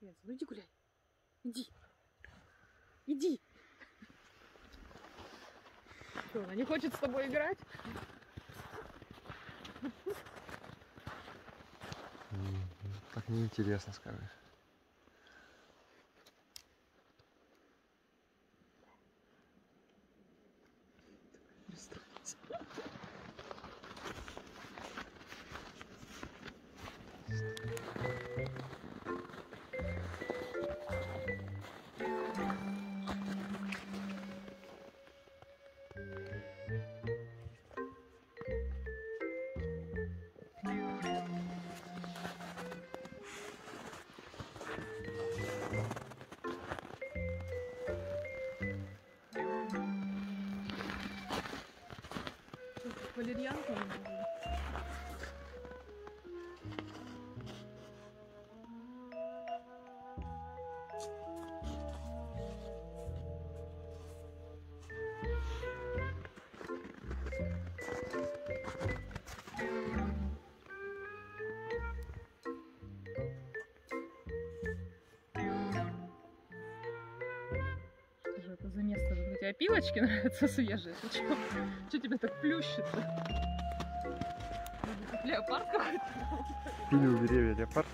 Венца, ну иди гуляй. Иди. Иди. Что, она не хочет с тобой играть? Так неинтересно, скажешь. Что, тут место? У тебя пилочки нравятся свежие? Ты чё? Чё тебя так плющит-то? Тут Леопард какой-то? Пили у деревья леопард.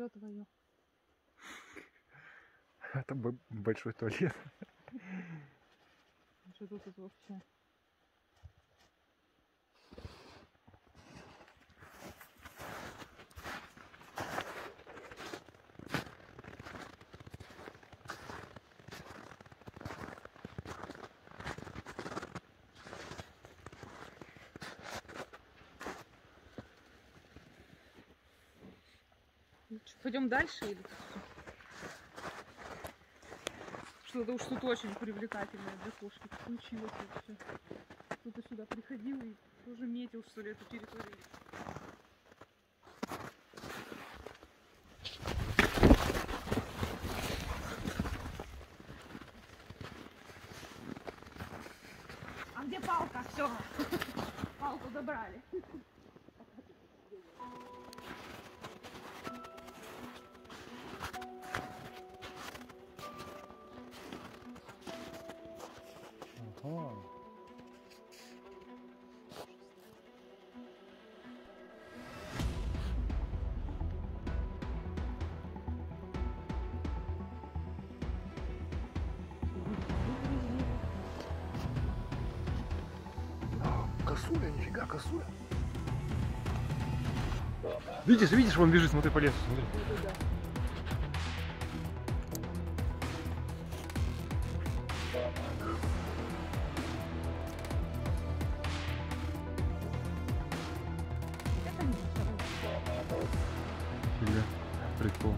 Все, твое. Это большой туалет. Что тут вообще? Пойдем дальше или? Что-то уж тут очень привлекательное для кошки случилось вообще. Кто-то сюда приходил и тоже метил, что ли, эту территорию. А где палка? Все. Палку забрали. Косуля, нифига, косуля. Видишь, видишь, он бежит, смотри по лесу, смотри. Фига, прикол.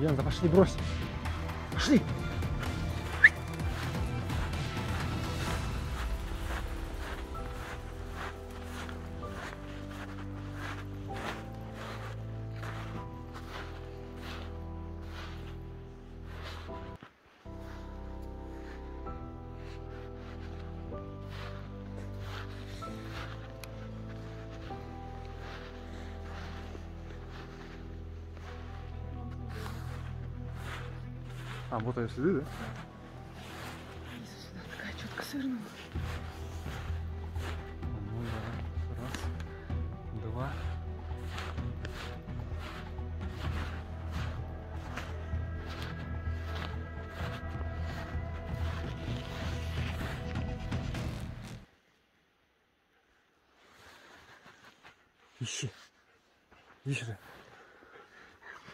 Ян, да пошли, брось. Пошли. А, вот ее следы, да? Снизу сюда такая четко свернула. Ну, давай. Раз, два. Ищи. Сюда.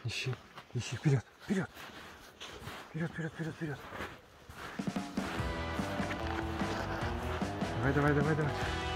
Ищи. Ищи. Вперед. Вперед. Вперед, вперед, вперед, вперед. Давай, давай, давай, давай.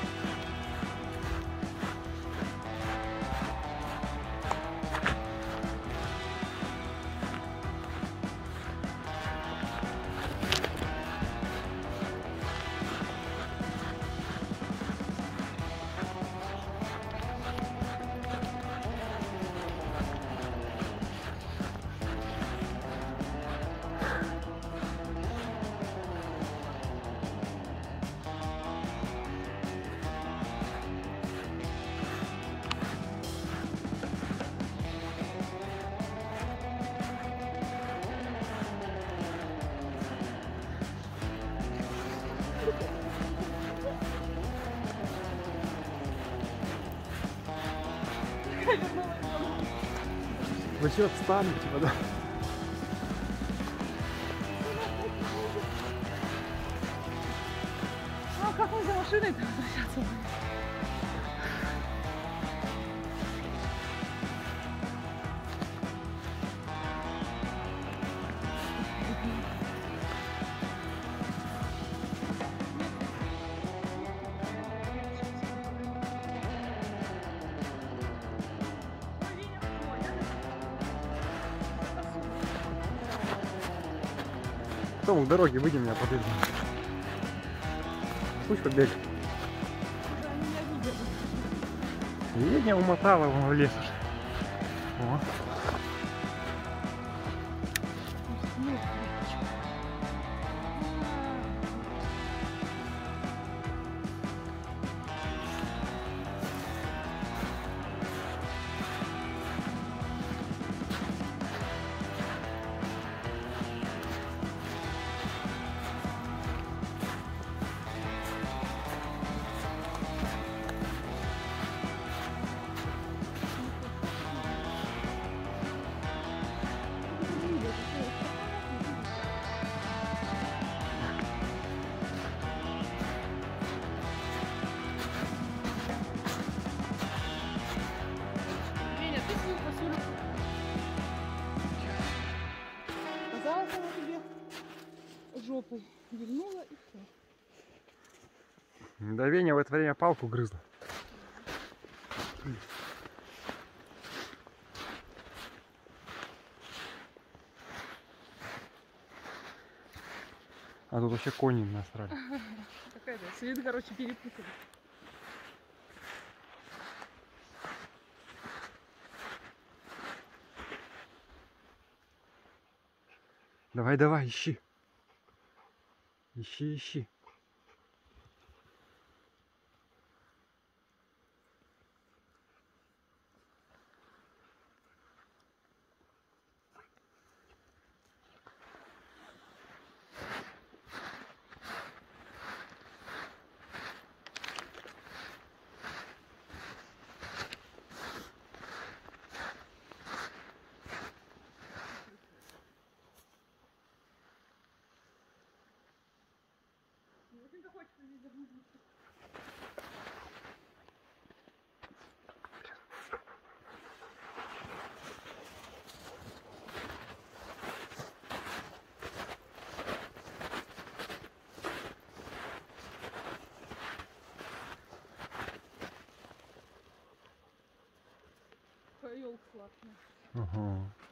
Вы что, отстали, типа, да? А как он за машиной-то возвращаться будет? Том, к дороге выйди меня подъедем. Пусть побегает. И я умотала в лес уже. Жопой вильнула и все. Да Веня в это время палку грызла. А тут вообще кони насрали. Какая-то. Следы, короче, перепутали. Давай, давай, ищи. Ищи, ищи. Очень-то елка классная. Ага.